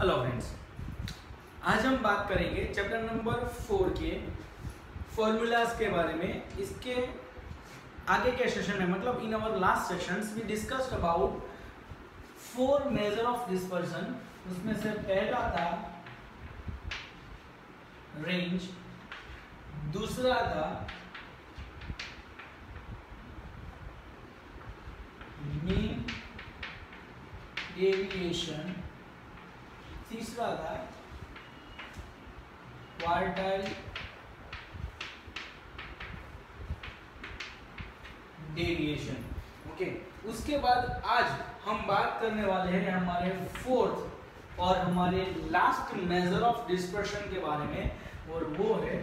Hello friends आज हम बात करेंगे चैप्टर नंबर फोर के फॉर्मूलाज के बारे में। इसके आगे के सेशन में मतलब in our last sessions we discussed about four measure of dispersion उसमें से पहला था रेंज दूसरा था मीन तीसरा था क्वार्टाइल डेविएशन। ओके, उसके बाद आज हम बात करने वाले हैं हमारे फोर्थ और हमारे लास्ट मेजर ऑफ़ डिस्पर्शन के बारे में, और वो है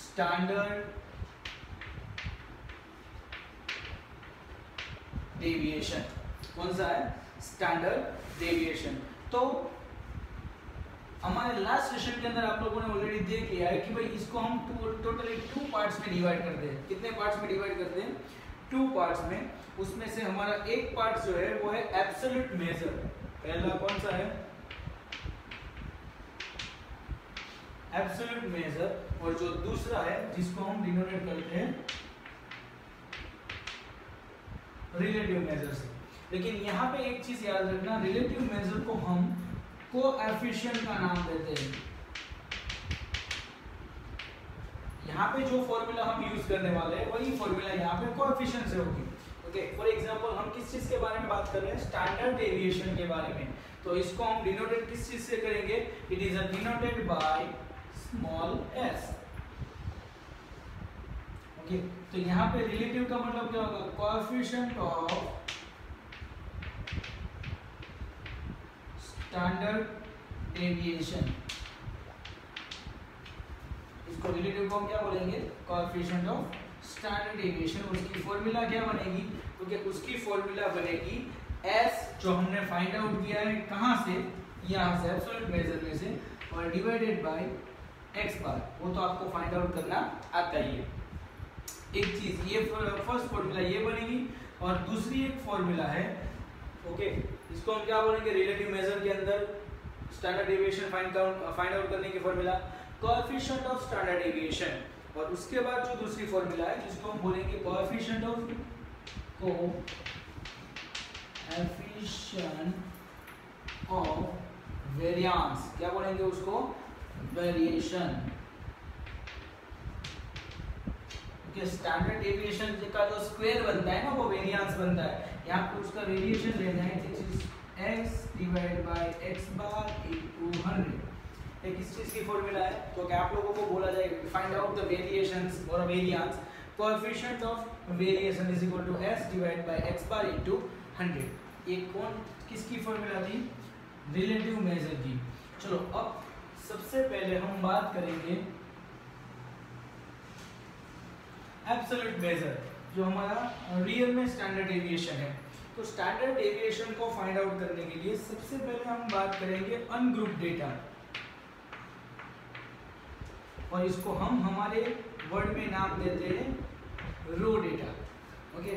स्टैंडर्ड डेविएशन कौन सा है? स्टैंडर्ड डेविएशन तो हमारे लास्ट सेशन के अंदर आप लोगों ने ऑलरेडी देख लिया है कि भाई इसको हम टोटली टू पार्ट्स में डिवाइड करते हैं कितने पार्ट्स में डिवाइड करते हैं? टू पार्ट्स में। उसमें से हमारा एक पार्ट जो है, वो है एब्सोल्यूट मेजर पहला कौन सा है? एब्सोल्यूट मेजर और जो दूसरा है, जिसको हम डिनोटेट करते हैं रिलेटिव मेजर से लेकिन यहाँ पे एक चीज़ याद रखना रिलेटिव मेजर को हम कोएफिशिएंट का नाम देते हैं। यहाँ पे जो फॉर्मूला हम यूज़ करने वाले हैं, वही फॉर्मूला यहाँ पे कोएफिशिएंट से होगी। ओके फॉर एग्जांपल हम किस चीज़ के बारे में बात कर रहे हैं? स्टैंडर्ड डेविएशन के बारे में। तो इसको हम डिनोटेट किस चीज़ से करेंगे? It is denoted by small S okay तो यहाँ पे रिलेटिव का मतलब क्या होगा? कोएफिशिएंट ऑफ़ स्टैंडर्ड डेविएशन इसको रिलेटिव को क्या बोलेंगे? कोएफिशिएंट ऑफ़ स्टैंडर्ड डेविएशन उसकी फॉर्मूला क्या बनेगी? क्योंकि उसकी फॉर्मूला बनेगी s, जो हमने फाइंड आउट किया है कहाँ से? यहाँ से एब्सोल्यूट मेजर में से, और डिवाइडेड बाय एक्स बार वो तो आपको फाइंड आउट करना आता ही है। एक चीज़, ये फ़र्स्ट फॉर्मूला ये बनेगी, और दूसरी एक फॉर्मूला है ओके इसको हम क्या बोलेंगे? रिलेटिव मेजर के अंदर standard deviation find find out करने की formula coefficient of standard deviation और उसके बाद जो दूसरी फॉर्मूला है, जिसको हम बोलेंगे coefficient of coefficient of variance क्या बोलेंगे उसको? वेरिएशन स्टैंडर्ड डेविएशन का जो स्क्वायर बनता है ना, वो वेरिएंस बनता है। यहाँ पे उसका वेरिएशन लेना है which is x divide by x bar into 100 एक इस चीज़ की फार्मूला है तो क्या आप लोगों को बोला जाएगा फाइंड आउट द वेरिएशंस और variance coefficient of variation is equal to s divide by x bar into 100 ये कौन, किसकी फार्मूला थी? रिलेटिव मेजर की. चलो, अब सबसे पहले हम बात करेंगे एब्सोल्यूट मेजर जो हमारा रियल में स्टैंडर्ड डेविएशन है। तो स्टैंडर्ड डेविएशन को फाइंड आउट करने के लिए सबसे पहले हम बात करेंगे अनग्रुप डेटा और इसको हम हमारे वर्ड में नाम देते हैं raw data okay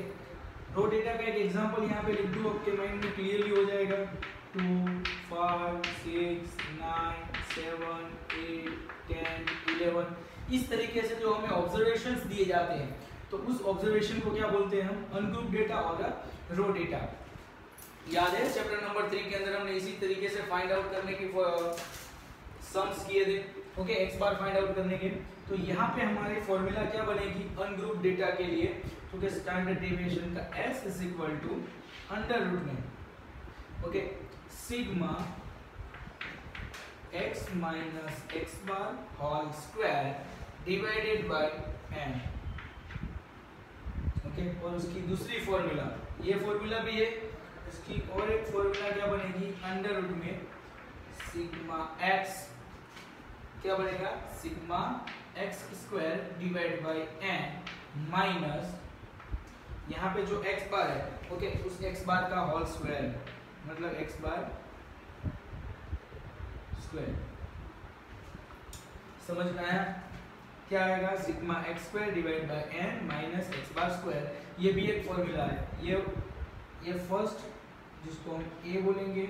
raw data का एक एग्जांपल यहाँ पे लिख दो, आपके माइंड में क्लियरली हो जाएगा। Two five six nine seven eight ten eleven इस तरीके से जो हमें ऑब्जर्वेशंस दिए जाते हैं तो उस ऑब्जर्वेशन को क्या बोलते हैं हम? अनग्रुप डेटा और रो डेटा याद है? चैप्टर नंबर थ्री के अंदर हमने इसी तरीके से फाइंड आउट करने की सम्स किए थे। Okay X bar find out करने के। तो यहाँ पे हमारी फॉर्मूला क्या बनेगी? अनग्रुप डेटा के लिए। क्योंकि स्टैंडर्ड डेविएशन का S is equal to under root में। Okay sigma x minus X bar whole square divided by और उसकी दूसरी फॉर्मूला ये फॉर्मूला भी है, इसकी और एक फॉर्मूला क्या बनेगी? अंडर रूट में सिग्मा x क्या बनेगा? Sigma x square divide by n minus यहाँ पे जो x बार है ओके उस x बार का होल स्क्वायर मतलब x बार स्क्वायर समझ में आया? क्या आएगा? Sigma X square divide by N minus X bar square ये भी एक फॉर्मूला है। ये ये फ़र्स्ट जिसको हम ए बोलेंगे,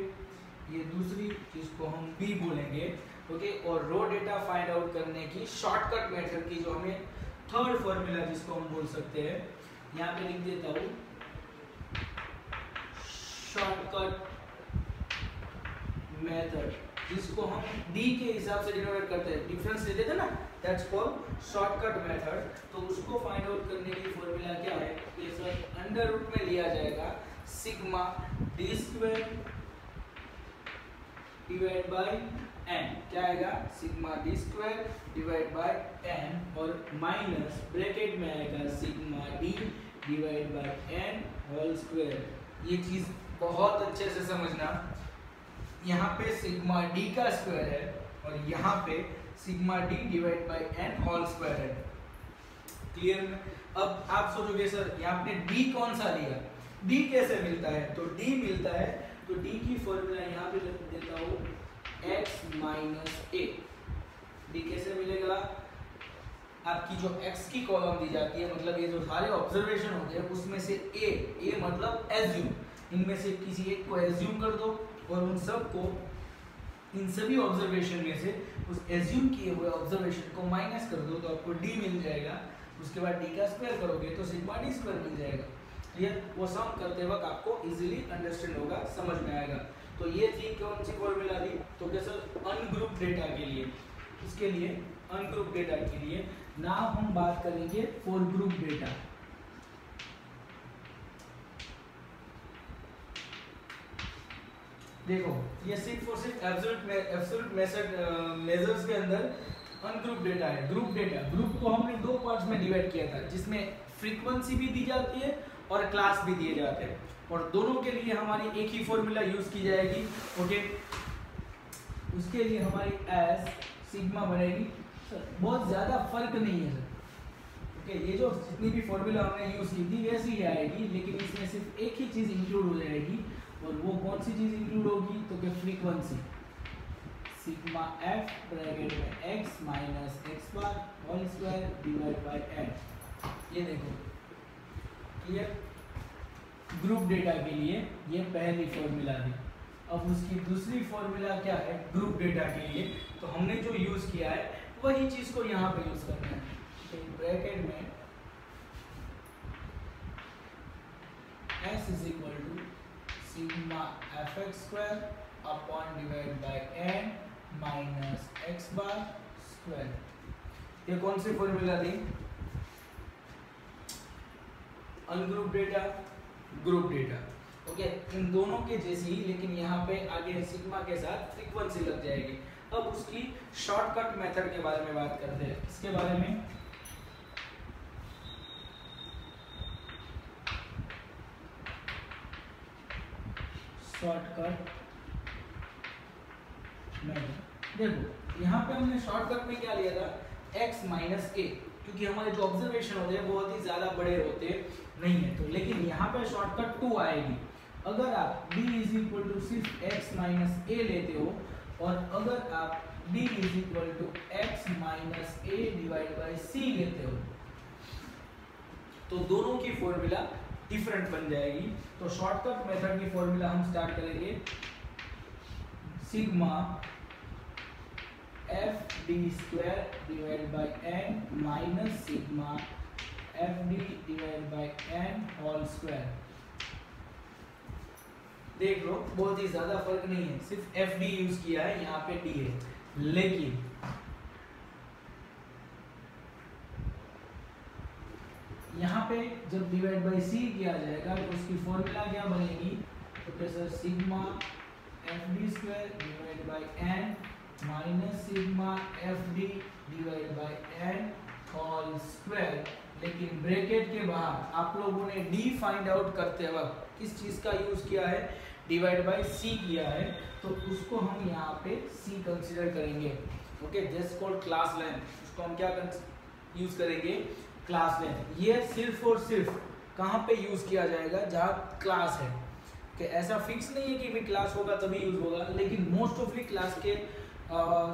ये दूसरी जिसको हम बी बोलेंगे ओके और रो डेटा फाइंड आउट करने की शॉर्टकट मेथड की जो हमें थर्ड फॉर्मूला जिसको हम बोल सकते हैं, यहाँ पे लिख देता हूँ। शॉर्टकट मेथड जिसको हम डी के हिसाब से डिनोट करते हैं। डिफरेंस लेते थे ना? दैट्स कॉल्ड शॉर्टकट मेथड तो उसको फाइंड आउट करने की फॉर्मूला क्या है? ये सर अंडर रूट में लिया जाएगा sigma D square divide by N क्या आएगा? Sigma D square divide by N और माइनस ब्रैकेट में आएगा sigma D divide by N whole square ये चीज़ बहुत अच्छे से समझना। यहाँ पे सिग्मा डी का स्क्वायर है और यहाँ पे sigma D divide by N whole square है क्लियर अब आप सोचोगे, सर यहाँ पे डी कौन सा लिया? डी कैसे मिलता है? तो डी मिलता है तो डी की फॉर्मूला यहाँ पे लिख देता हूँ एक्स माइनस ए डी कैसे मिलेगा? आपकी जो x की कॉलम दी जाती है मतलब ये जो सारे ऑब्जर्वेशन होते हैं, उसमें से a a मतलब एज्यूम इनमें से किसी एक को एज्यूम कर दो और उन सबको इन सभी ऑब्जर्वेशन में से उस एज्यूम किए हुए ऑब्जर्वेशन को माइनस कर दो तो आपको डी मिल जाएगा। उसके बाद डी का स्क्वायर करोगे तो सिग्मा डी स्क्वायर मिल जाएगा। क्लियर वो सम करते वक्त आपको इजीली अंडरस्टैंड होगा, समझ में आएगा। तो ये थी कौन सी फॉर्मूला थी? तो कैसे अनग्रुप डेटा के लिए। इसके लिए? अनग्रुप डेटा के लिए। नाउ हम बात करेंगे फॉर ग्रुप डेटा देखो, ये सिर्फ़ और सिर्फ़ एब्सोल्यूट एब्सोल्यूट मेथड मेजर्स के अंदर अनग्रुप डेटा है ग्रुप डेटा ग्रुप को हमने दो पार्ट्स में डिवाइड किया था, जिसमें फ्रीक्वेंसी भी दी जाती है और क्लास भी दिए जाते हैं। और दोनों के लिए हमारी एक ही फॉर्मूला यूज़ की जाएगी ओके उसके लिए हमारी एस सिग्मा बनेगी। बहुत ज़्यादा फ़र्क नहीं है सर ओके ये जो जितनी भी फॉर्मूला हमने यूज़ की थी, वैसी ही आएगी, लेकिन इसमें सिर्फ़ एक ही चीज़ इंक्लूड हो जाएगी और वो कौन सी चीज़ इंक्लूड होगी? तो क्या फ्रीक्वेंसी सिग्मा एफ़ ब्रैकेट में X minus X bar whole square divide by N ये देखो। क्लियर ग्रुप डेटा के लिए ये पहली फॉर्मूला थी अब उसकी दूसरी फॉर्मूला क्या है? ग्रुप डेटा के लिए। तो हमने जो यूज़ किया है, वही चीज़ को यहाँ पे यूज़ करना है। तो ब्रैकेट में s is equal to sigma fx square upon divided by n minus x bar square. ये कौन सी फॉर्मूला थी? Ungroup data group data okay इन दोनों के जैसी, लेकिन यहाँ पे आगे सिग्मा के साथ फ्रीक्वेंसी लग जाएगी। अब उसकी शॉर्टकट मेथड के बारे में बात करते हैं। इसके बारे में शॉर्टकट देखो, यहाँ पे हमने शॉर्टकट में क्या लिया था? X माइनस ए क्योंकि हमारे जो ऑब्जर्वेशन होते हैं, बहुत ही ज़्यादा बड़े होते नहीं है। तो लेकिन यहाँ पे शॉर्टकट टू आएगी। अगर आप d इज़ इक्वल टू सिर्फ़ x माइनस ए लेते हो, और अगर आप d is equal to X minus A divide by C लेते हो तो दोनों की फॉर्मूला डिफरेंट बन जाएगी। तो शॉर्टकट मेथड की फॉर्मूला हम स्टार्ट करेंगे। Sigma F D square divide by N minus sigma F D divide by N whole square देख लो, बहुत ही ज़्यादा फ़र्क नहीं है। सिर्फ़ एफ़ डी यूज़ किया है, यहाँ पे डी है। लेकिन यहाँ पे जब डिवाइड बाई सी किया जाएगा तो उसकी फॉर्मूला क्या बनेगी? तो कैसे sigma F D square divide by N minus sigma F D divide by N whole square लेकिन ब्रैकेट के बाहर, आप लोगों ने डी फाइंड आउट करते वक्त किस चीज़ का यूज़ किया है? डिवाइड बाई सी किया है। तो उसको हम यहाँ पे सी कंसिडर करेंगे। Okay just called class length उसको हम क्या यूज़ करेंगे? क्लास लेंथ ये सिर्फ़ और सिर्फ़ कहाँ पे यूज़ किया जाएगा, जहाँ क्लास है। कि ऐसा फिक्स नहीं है कि भी क्लास होगा तभी यूज़ होगा, लेकिन मोस्ट ऑफली क्लास के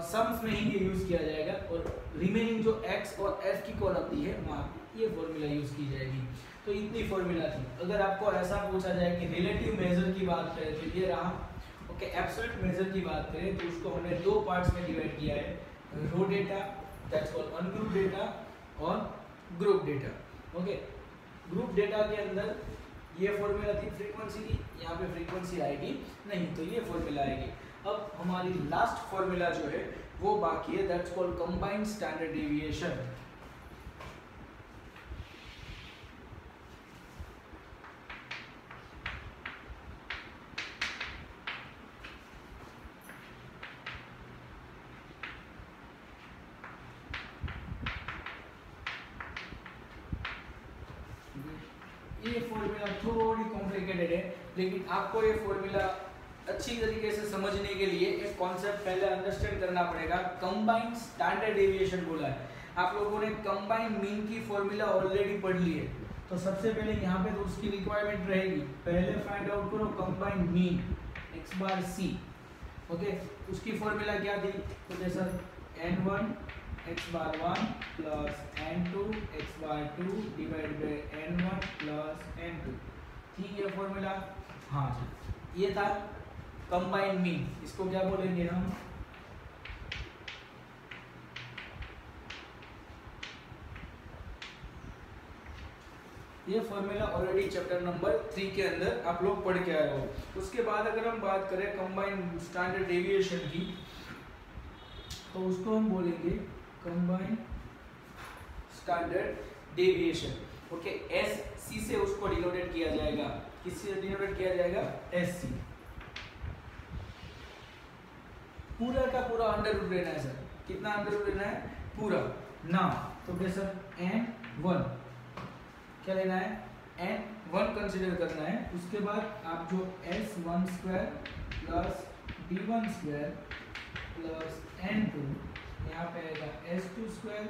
सम्स में ही ये यूज़ किया जाएगा और रिमेनिंग जो एक्स और एफ़ की कॉलम दी है, वहाँ ये फॉर्मूला यूज़ की जाएगी। तो इतनी फॉर्मूला थी। अगर आपको ऐसा पूछा जाए कि रिलेटिव मेजर की बात करें तो ये रहा। ओके एब्सोल्यूट मेजर की बात करें तो उसको हमने दो पार्ट्स में डिवाइड किया है। Raw data that's called ungroup data और group data okay group data के अंदर ये फॉर्मूला थी फ्रीक्वेंसी की, यहाँ पे फ्रीक्वेंसी आएगी नहीं तो ये फॉर्मूला आएगी। अब हमारी लास्ट फॉर्मूला जो है, वो बाकी है that's called combined standard deviation ये फॉर्मूला थोड़ी कॉम्प्लिकेटेड है, लेकिन आपको ये फॉर्मूला अच्छी तरीके से समझने के लिए एक कॉन्सेप्ट पहले अंडरस्टैंड करना पड़ेगा। कंबाइंड स्टैंडर्ड डेविएशन बोला है। आप लोगों ने कंबाइंड मीन की फॉर्मूला ऑलरेडी पढ़ ली है। तो सबसे पहले यहाँ पे तो उसकी रिक्वायरमेंट रहेगी। पहले फाइंड आउट करो combined mean X bar C okay उसकी फॉर्मूला क्या थी? तो जैसा N one plus N two X bar two divide by N one plus N two थी ये फॉर्मूला हाँ जी। ये था कंबाइंड मीन इसको क्या बोलेंगे हम? ये formula already chapter number three के अंदर आप लोग पढ़ के आए हो। उसके बाद अगर हम बात करें कंबाइंड स्टैंडर्ड डेविएशन की तो उसको हम बोलेंगे combined standard deviation okay S C से उसको डिनोटेड किया जाएगा। किससे डिनोटेड किया जाएगा? एस सी पूरा का पूरा अंडर रूट लेना है सर। कितना अंडर रूट लेना है? पूरा। ना तो क्या सर एन वन क्या लेना है? एन वन कंसिडर करना है। उसके बाद आप जो S one square plus D one square plus N two यहाँ पे आएगा S two square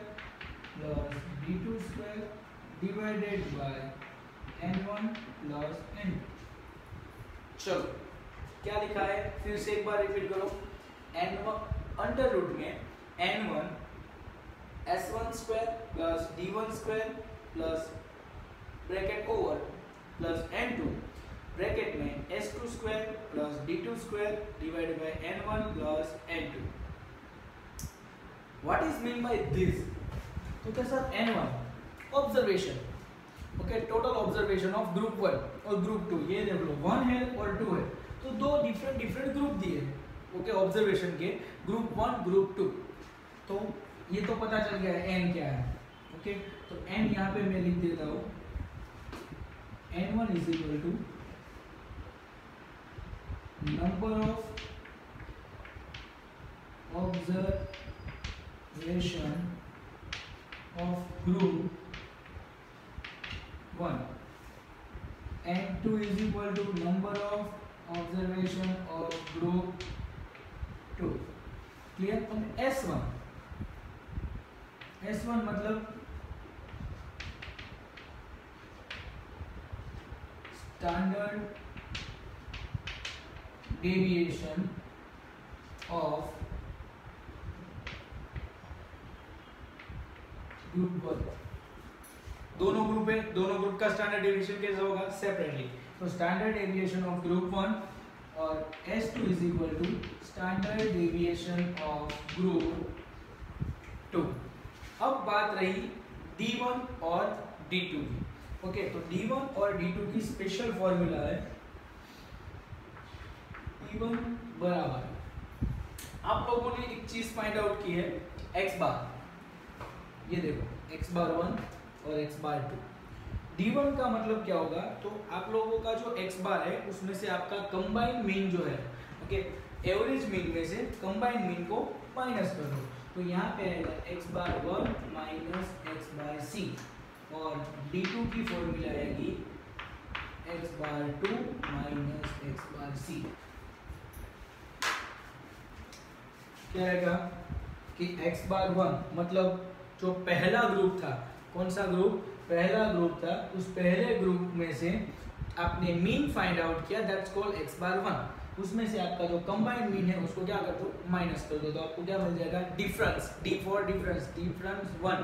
plus B two square divided by N one plus N चलो, क्या लिखा है? फिर से एक बार रिपीट करो। एन वन अंडर रूट में N one S one square plus D one square plus bracket over plus N two bracket में S two square plus D two square divided by N one plus N two what is mean by this? तो क्या sir N one observation okay total observation of group one और group two ये देख लो one है और two तो दो डिफरेंट डिफरेंट ग्रुप दिए. ओके ऑब्जर्वेशन के ग्रुप वन ग्रुप टू तो ये तो पता चल गया है एन क्या है. ओके तो एन यहाँ पे मैं लिख देता हूँ. N one is equal to number of observe relation of group 1 and 2 is equal to number of observation of group 2 clear and s1 s1 मतलब standard deviation of group one दोनों group है, दोनों ग्रुप का standard deviation कैसा होगा? Separately तो standard deviation of group one और S2 is equal to standard deviation of group two अब बात रही D1 और D2 की. ओके तो D1 और D2 की स्पेशल फॉर्मूला है D1 बराबर. आप लोगों ने एक चीज़ फाइंड आउट की है एक्स बार. ये देखो, x बार वन और x bar two D one का मतलब क्या होगा? तो आप लोगों का जो x बार है, उसमें से आपका कंबाइंड मीन जो है ओके एवरेज मीन में से कंबाइंड मीन को माइनस कर दो। तो यहाँ पे आएगा x bar one minus X bar C और d2 की फॉर्मूला आएगी x bar two minus X bar C क्या आएगा? कि x बार वन मतलब जो पहला ग्रुप था, कौन सा ग्रुप पहला ग्रुप था, उस पहले ग्रुप में से आपने मीन फाइंड आउट किया that's called X bar one उसमें से आपका जो कंबाइंड मीन है, उसको क्या कर दो? माइनस कर दो तो आपको क्या मिल जाएगा? Difference D for difference difference one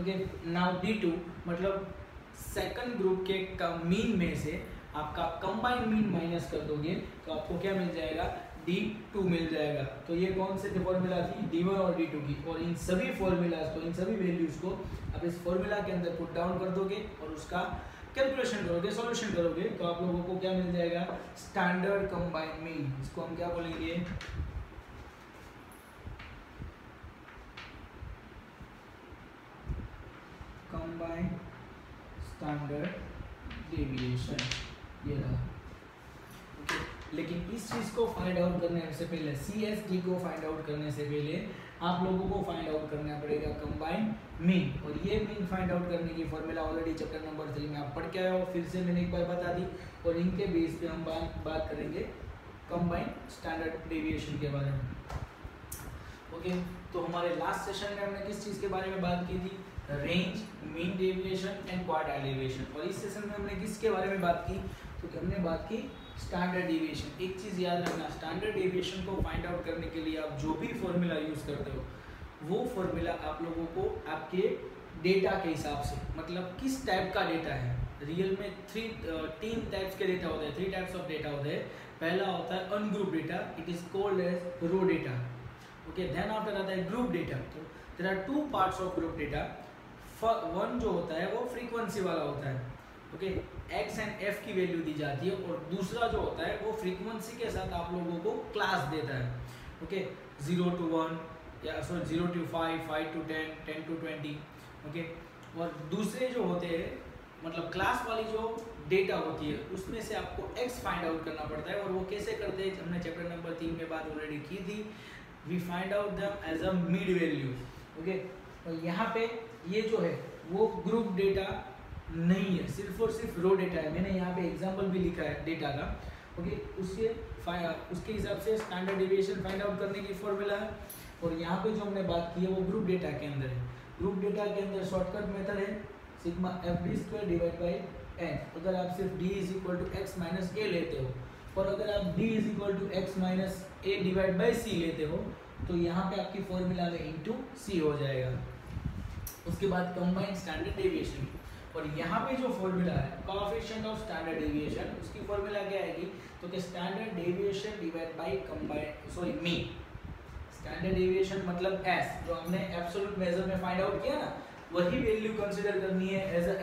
okay now D two मतलब सेकंड ग्रुप के मीन में से आपका कंबाइंड मीन माइनस कर दोगे तो आपको क्या मिल जाएगा? डी टू मिल जाएगा। तो ये कौन से फॉर्मूला थी? डी वन और डी टू की। और इन सभी फॉर्मूलाज को, इन सभी वैल्यूज़ को आप इस फॉर्मूला के अंदर पुट डाउन कर दोगे और उसका कैलकुलेशन करोगे सॉल्यूशन करोगे तो आप लोगों को क्या मिल जाएगा? स्टैंडर्ड कंबाइंड मीन इसको हम क्या बोलेंगे? कंबाइंड स्टैंडर्ड डेविएशन ये रहा। लेकिन इस चीज़ को फाइंड आउट करने से पहले डी को फाइंड आउट करने से पहले, आप लोगों को फाइंड आउट करना पड़ेगा कंबाइंड मीन और ये मीन फाइंड आउट करने की formula already chapter number three में आप पढ़ के आए हो, फिर से मैंने एक बार बता दी और इनके बेस पे हम बात बात करेंगे कंबाइंड स्टैंडर्ड डेविएशन के बारे में। ओके तो हमारे लास्ट सेशन में हमने किस चीज़ के बारे में बात की थी? Range mean deviation and quartile deviation और इस सेशन में हमने किसके बारे में बात की? तो हमने बात की स्टैंडर्ड डेविएशन एक चीज़ याद रखना स्टैंडर्ड डेविएशन को फाइंड आउट करने के लिए आप जो भी फॉर्मूला यूज़ करते हो, वो फॉर्मूला आप लोगों को आपके डेटा के हिसाब से मतलब किस टाइप का डेटा है? रियल में थ्री तीन टाइप्स के डेटा होते हैं थ्री टाइप्स ऑफ़ डेटा होते हैं। पहला होता है ungroup data it is called as raw data okay then after आता है ग्रुप डेटा तो there are two parts of group data one जो होता है वो फ्रीक्वेंसी वाला होता है। ओके एक्स एंड एफ़ की वैल्यू दी जाती है और दूसरा जो होता है, वो फ्रीक्वेंसी के साथ आप लोगों को क्लास देता है। ओके ज़ीरो टू वन या sorry zero to five five to ten ten to twenty okay और दूसरे जो होते हैं मतलब क्लास वाली जो डेटा होती है, उसमें से आपको एक्स फाइंड आउट करना पड़ता है और वो कैसे करते हैं, हमने चैप्टर नंबर तीन में बात ऑलरेडी की थी। We find out them as a mid value okay और यहाँ पे ये जो है, वो ग्रुप डेटा नहीं है, सिर्फ़ और सिर्फ़ रो डेटा है। मैंने यहाँ पे एग्जांपल भी लिखा है डेटा का। ओके उसके उसके हिसाब से स्टैंडर्ड डेविएशन फाइंड आउट करने की फॉर्मूला है। और यहाँ पे जो हमने बात की है, वो ग्रुप डेटा के अंदर है। ग्रुप डेटा के अंदर शॉर्टकट मेथड है sigma F D square divide by N अगर आप सिर्फ़ D is equal to X minus A लेते हो, और अगर आप D is equal to X minus A divide by C लेते हो तो यहाँ पे आपकी फॉर्मूला में इंटू सी हो जाएगा। उसके बाद कंबाइंड स्टैंडर्ड डेविएशन और यहाँ पे जो फॉर्मूला है कोएफिशिएंट ऑफ़ स्टैंडर्ड डेविएशन उसकी फॉर्मूला क्या आएगी? तो कि standard deviation divide by combined sorry mean standard deviation मतलब एस जो हमने एब्सोल्यूट मेजर में फाइंड आउट किया ना, वही वैल्यू कंसीडर करनी है as a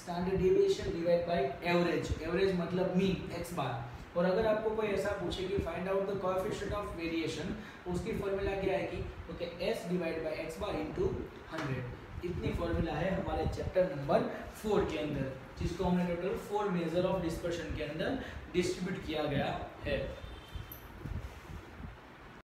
standard deviation divide by average average मतलब मीन एक्स बार और अगर आपको कोई ऐसा पूछे कि find out the coefficient of variation उसकी फॉर्मूला क्या आएगी? तो कि S divide by X bar into 100 इतनी फॉर्मूला है हमारे चैप्टर नंबर फोर के अंदर, जिसको हमने total four measure of dispersion के अंदर डिस्ट्रीब्यूट किया गया है।